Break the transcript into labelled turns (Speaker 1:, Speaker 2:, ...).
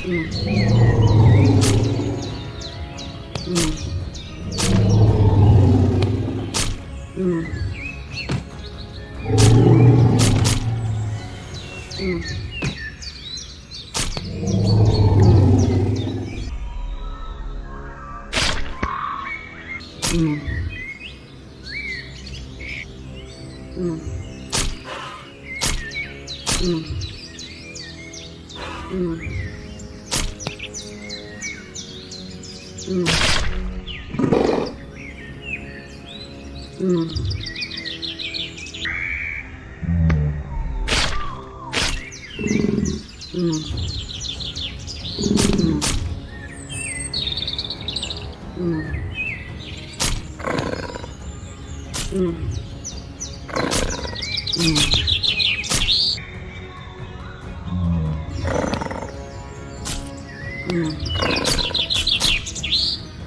Speaker 1: Mm. Mm.